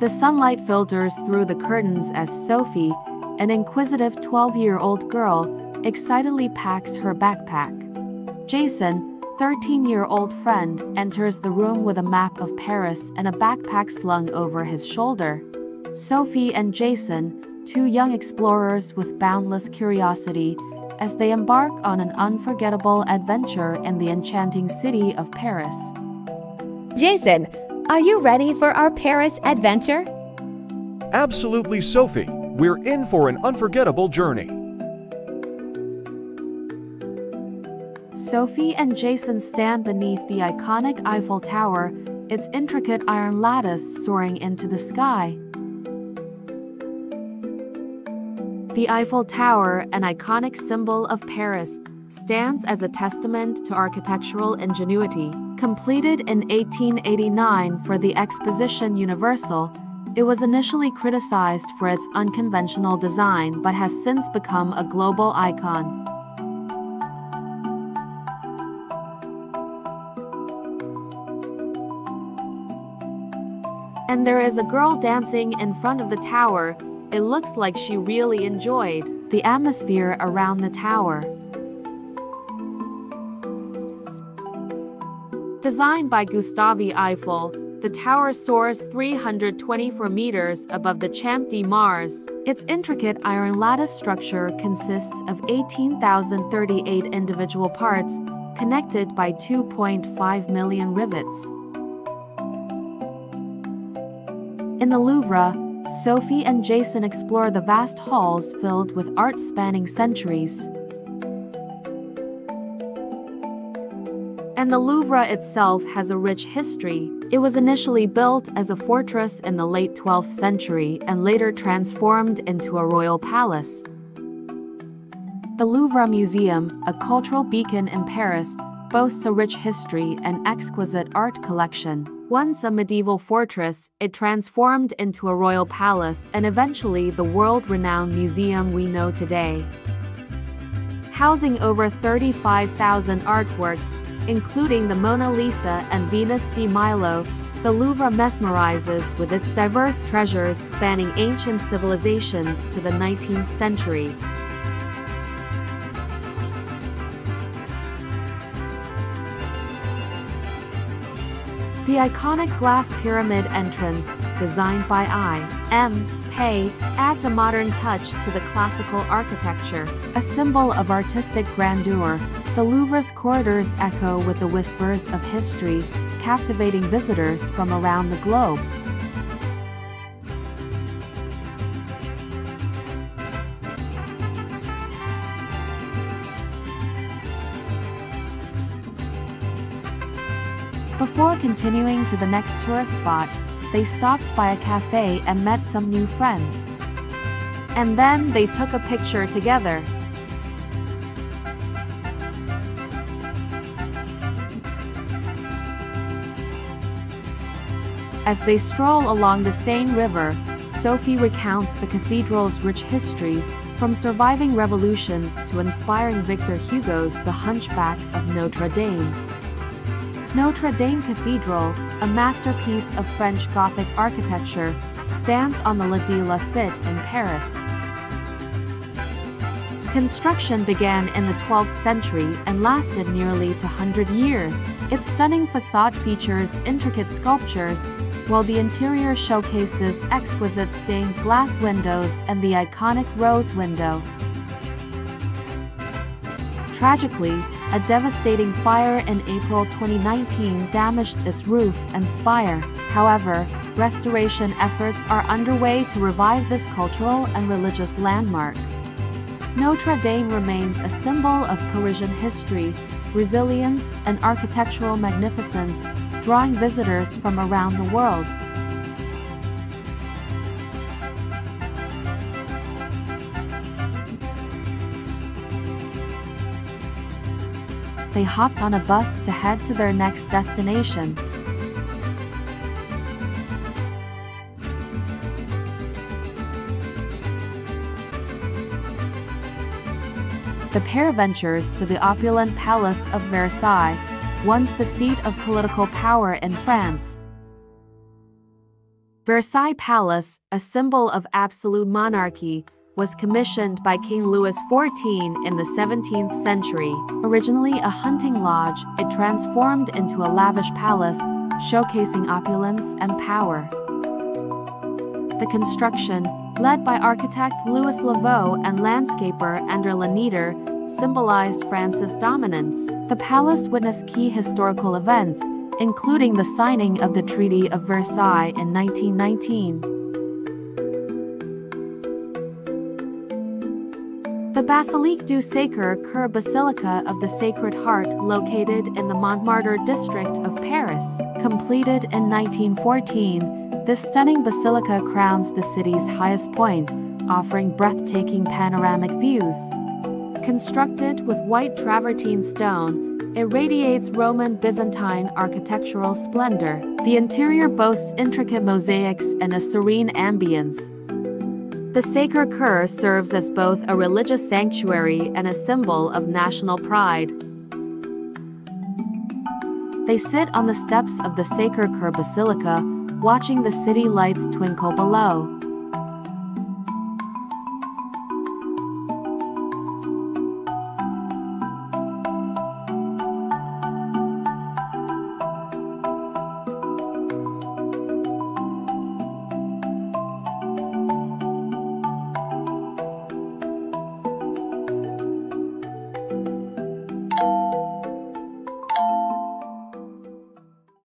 The sunlight filters through the curtains as Sophie, an inquisitive 12 year old girl, excitedly packs her backpack. Jason, 13 year old friend, enters the room with a map of Paris and a backpack slung over his shoulder. Sophie and Jason, two young explorers with boundless curiosity, as they embark on an unforgettable adventure in the enchanting city of Paris. Jason, are you ready for our Paris adventure? Absolutely, Sophie. We're in for an unforgettable journey. Sophie and Jason stand beneath the iconic Eiffel Tower, its intricate iron lattice soaring into the sky. The Eiffel Tower, an iconic symbol of Paris, stands as a testament to architectural ingenuity. Completed in 1889 for the Exposition Universelle, it was initially criticized for its unconventional design but has since become a global icon. And there is a girl dancing in front of the tower. It looks like she really enjoyed the atmosphere around the tower. Designed by Gustave Eiffel, the tower soars 324 meters above the Champ de Mars. Its intricate iron lattice structure consists of 18,038 individual parts, connected by 2.5 million rivets. In the Louvre, Sophie and Jason explore the vast halls filled with art spanning centuries. And the Louvre itself has a rich history. It was initially built as a fortress in the late 12th century and later transformed into a royal palace. The Louvre Museum, a cultural beacon in Paris, boasts a rich history and exquisite art collection. Once a medieval fortress, it transformed into a royal palace and eventually the world-renowned museum we know today. Housing over 35,000 artworks, including the Mona Lisa and Venus de Milo, the Louvre mesmerizes with its diverse treasures spanning ancient civilizations to the 19th century. The iconic glass pyramid entrance, designed by I. M. Pei, adds a modern touch to the classical architecture. A symbol of artistic grandeur, the Louvre's corridors echo with the whispers of history, captivating visitors from around the globe. Before continuing to the next tourist spot, they stopped by a cafe and met some new friends. And then they took a picture together. As they stroll along the Seine River, Sophie recounts the cathedral's rich history, from surviving revolutions to inspiring Victor Hugo's The Hunchback of Notre Dame. Notre Dame Cathedral, a masterpiece of French Gothic architecture, stands on the La de la Cité in Paris. Construction began in the 12th century and lasted nearly 200 years. Its stunning facade features intricate sculptures, while the interior showcases exquisite stained glass windows and the iconic rose window. Tragically, a devastating fire in April 2019 damaged its roof and spire. However, restoration efforts are underway to revive this cultural and religious landmark. Notre Dame remains a symbol of Parisian history, resilience, and architectural magnificence, drawing visitors from around the world. They hopped on a bus to head to their next destination. The pair ventures to the opulent Palace of Versailles, once the seat of political power in France. Versailles Palace, a symbol of absolute monarchy, was commissioned by King Louis XIV in the 17th century. Originally a hunting lodge, it transformed into a lavish palace, showcasing opulence and power. The construction, led by architect Louis Le Vau and landscaper André Le Nôtre, symbolized France's dominance. The palace witnessed key historical events, including the signing of the Treaty of Versailles in 1919. The Basilique du Sacre-Cœur Basilica of the Sacred Heart located in the Montmartre district of Paris, completed in 1914, this stunning basilica crowns the city's highest point, offering breathtaking panoramic views. Constructed with white travertine stone, it radiates Roman Byzantine architectural splendor. The interior boasts intricate mosaics and a serene ambience. The Sacre-Cœur serves as both a religious sanctuary and a symbol of national pride. They sit on the steps of the Sacre-Cœur Basilica, watching the city lights twinkle below.